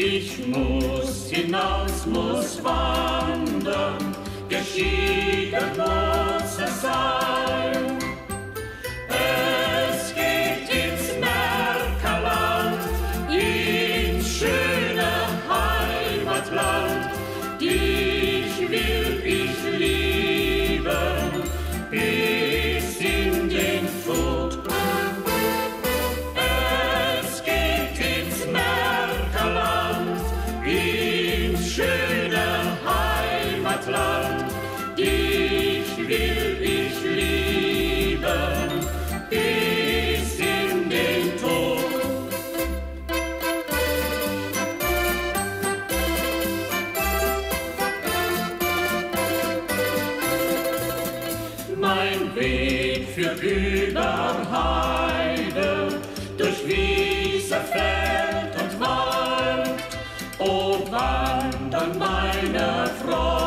Ich muss hinaus, muss wandern, geschieden muss es sein. Es geht ins Märkerland, ins schöne Heimatland. Dich will für Heide, durch Wiese, Feld und Wald, oh wandern meine Freude.